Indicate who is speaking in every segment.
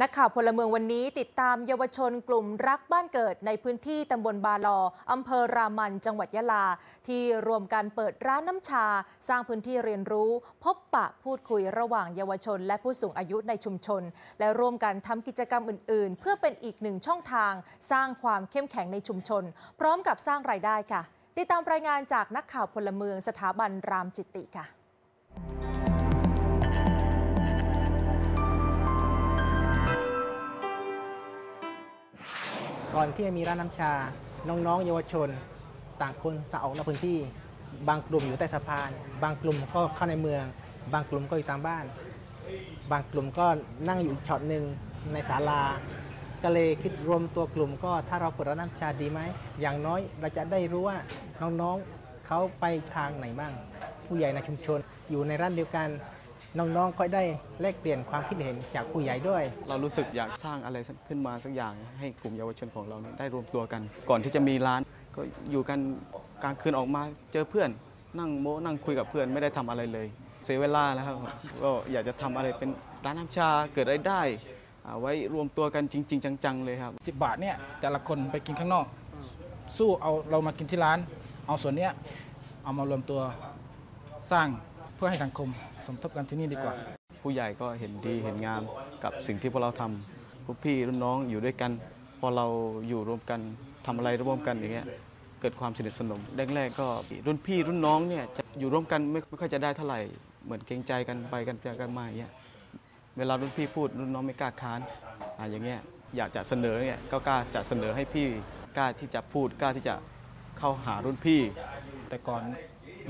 Speaker 1: นักข่าวพลเมืองวันนี้ติดตามเยาวชนกลุ่มรักบ้านเกิดในพื้นที่ตำบลบาลออำเภอรามันจังหวัดยะลา ที่รวมกันเปิดร้านน้ำชา สร้างพื้นที่เรียนรู้ พบปะพูดคุยระหว่างเยาวชน และผู้สูงอายุในชุมชน และร่วมกันทำกิจกรรมอื่น ๆ เพื่อเป็นอีกหนึ่งช่องทาง สร้างความเข้มแข็งในชุมชน พร้อมกับสร้างรายได้ค่ะ ติดตามรายงานจากนักข่าวพลเมืองสถาบันรามจิตติค่ะ
Speaker 2: ก่อนที่จะมีร้านน้ำชา น้องๆ เยาวชน ต่างคนต่างออกนอกพื้นที่ บางกลุ่มอยู่ใต้สะพาน บางกลุ่มก็เข้าในเมือง บางกลุ่มก็อยู่ตามบ้าน บางกลุ่มก็นั่งอยู่อีกช็อตหนึ่งในศาลาก็เลยคิดรวมตัวกลุ่มก็ถ้าเราเปิดร้านน้ำชาดีไหมอย่างน้อยเราจะได้รู้ว่าน้องๆเขาไปทางไหนบ้าง ผู้ใหญ่ในชุมชนอยู่ในร้านเดียวกัน น้องๆก็ได้แลกเปลี่ยนความคิดเห็นจากผู้ใหญ่ด้วย
Speaker 3: เรารู้สึกอยากสร้างอะไรสักขึ้นมาสักอย่างให้กลุ่มเยาวชนของเราเนี่ยได้รวมตัวกัน ก่อนที่จะมีร้านก็อยู่กันกลางคืนออกมาเจอเพื่อน นั่งโม้นั่งคุยกับเพื่อนไม่ได้ทำอะไรเลย เสียเวลาแล้วครับก็อยากจะทำอะไรเป็นร้านน้ำชาเกิดรายได้อ่าไว้รวมตัวกันจริง ๆ จังๆเลยครับ
Speaker 4: 10 บาทเนี่ยแต่ละคนไปกินข้างนอก สู้เอาเรามากินที่ร้าน เอาส่วนเนี้ยเอามารวมตัวสร้างเพื่อให้สังคมสมทบกันที่นี่ดีกว่า
Speaker 3: ผู้ใหญ่ก็เห็นดีเห็นงามกับสิ่งที่พวกเราทำพวกพี่รุ่นน้องอยู่ด้วยกัน พอเราอยู่ร่วมกันทำอะไรร่วมกันอย่างเงี้ยเกิดความสนิทสนมแรกๆก็รุ่นพี่รุ่นน้องเนี่ยจะอยู่ร่วมกันไม่ไม่ค่อยจะได้เท่าไหร่เหมือนเกรงใจกันไปกันไปกันมาอย่างเงี้ยเวลารุ่นพี่พูดรุ่นน้องไม่กล้าค้านอ่าอย่างเงี้ยอยากจะเสนอเนี่ยก็กล้าจะเสนอให้พี่กล้าที่จะพูดกล้าที่จะเข้าหารุ่นพี่
Speaker 4: แต่ก่อน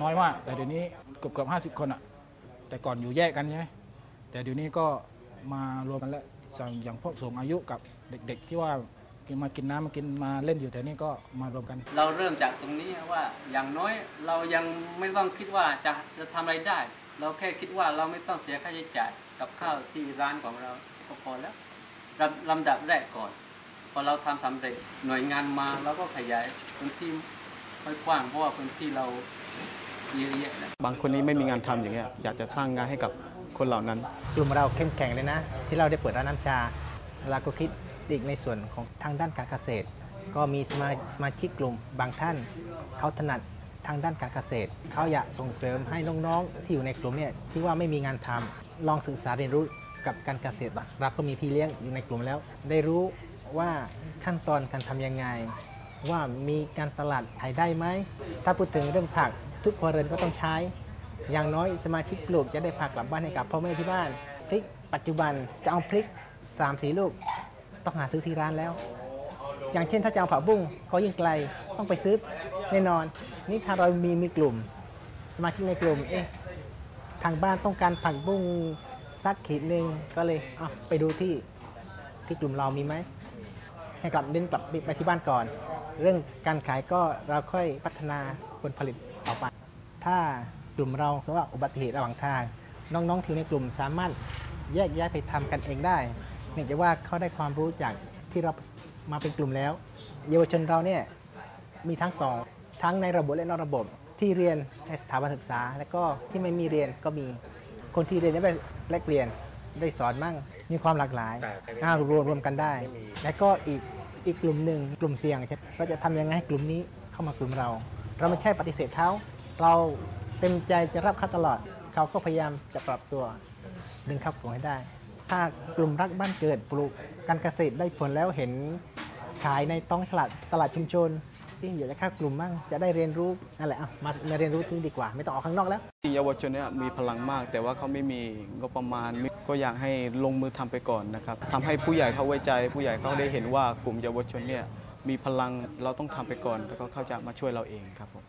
Speaker 4: น้อยมากแต่เดี๋ยวนี้ เกือบเกือบห้าสิบคนอะแต่ก่อนอยู่แยกกันใช่ไหมแต่เดี๋ยวนี้ก็มารวมกันแล้วอย่างอย่างพวกสูงอายุกับเด็ก ๆ ที่ว่ากินมากินน้ำมากินมาเล่นอยู่แต่นี่ก็มารวมกัน
Speaker 5: เราเริ่มจากตรงนี้ว่าอย่างน้อยเรายังไม่ต้องคิดว่าจะจะทำอะไรได้ เราแค่คิดว่าเราไม่ต้องเสียค่าใช้จ่ายกับข้าวที่ร้านของเราก็พอแล้วลำลำดับแรกก่อน พอเราทำสำเร็จหน่วยงานมาเราก็ขยายพื้นที่ค่อยกว้างเพราะว่าพื้นที่เรา เยอะแยะนะ
Speaker 3: บางคนนี้ไม่มีงานทำอย่างเงี้ยอยากจะสร้างงานให้กับคนเหล่านั้น
Speaker 2: กลุ่มเราเข้มแข็งเลยนะ ที่เราได้เปิดร้านน้ำชาเราก็คิดอีกในส่วนของทางด้านการเกษตร ก็มีสมาสมาชิกกลุ่มบางท่านเขาถนัดทางด้านการเกษตรเขาอยากส่งเสริมให้น้องๆที่อยู่ในกลุ่มเนี่ยที่ว่าไม่มีงานทำลองศึกษาเรียนรู้กับการเกษตรบ้างเราก็มีพี่เลี้ยงอยู่ในกลุ่มแล้ว ได้รู้ว่าขั้นตอนการทำยังไง ว่ามีการตลาดขายได้ไหมถ้าพูดถึงเรื่องผัก ทุกครัวเรือนก็ต้องใช้ อย่างน้อยสมาชิกปลูกจะได้ผักกลับบ้านให้กับพ่อแม่ที่บ้านพริกปัจจุบันจะเอาพริก3ามสี่ลูก ต้องหาซื้อที่ร้านแล้ว อย่างเช่นถ้าจะเอาผักบุ้งก็ยิ่งไกลต้องไปซื้อแน่นอน นี่ถ้าเรามีมีกลุ่ม สมาชิกในกลุ่มเอ๊ะทางบ้านต้องการผักบุ้งสักขีดหนึ่งก็เลยเอาไปดูที่ที่กลุ่มเรามีไหมให้กลับเดินกลับไปที่บ้านก่อน เรื่องการขายก็เราค่อยพัฒนาผลผลิต ต่อไป ถ้ากลุ่มเราสมมติว่าอุบัติเหตุระหว่างทาง น้องๆที่อยู่ในกลุ่มสามารถแยกย้ายไปทำกันเองได้ เนื่องจากว่าเขาได้ความรู้จากที่เรามาเป็นกลุ่มแล้ว เยาวชนเราเนี่ยมีทั้งสองทั้งในระบบและนอกระบบ ที่เรียนในสถาบันศึกษา และก็ที่ไม่มีเรียนก็มีคนที่เรียนได้ไปแลกเปลี่ยนได้สอนมั่งมีความหลากหลายอ่ารวมรวมกันได้ และก็อีกอีกกลุ่มหนึ่งกลุ่มเสี่ยงเราจะทำยังไงให้กลุ่มนี้เข้ามากลุ่มเรา เราไม่ใช่ปฏิเสธเขาเราเต็มใจจะรับเขาตลอด เขาก็พยายามจะปรับตัว ดึงเข้ากลุ่มให้ได้ ถ้ากลุ่มรักบ้านเกิดปลูกการเกษตรได้ผลแล้วเห็นขายในต้องตลาดตลาดชุมชนที่อยากจะเข้ากลุ่มมั่งจะได้เรียนรู้นั่นแหละอะมามาเรียนรู้ที่นี่ดีกว่า ไม่ต้องออกข้างนอกแล้ว
Speaker 3: เยาวชนเนี่ยมีพลังมาก แต่ว่าเขาไม่มีงบประมาณก็อยากให้ลงมือทำไปก่อนนะครับทำให้ผู้ใหญ่เขาไว้ใจ ผู้ใหญ่เขาได้เห็นว่ากลุ่มเยาวชนเนี่ย มีพลังเราต้องทำไปก่อน แล้วก็เขาจะมาช่วยเราเองครับผม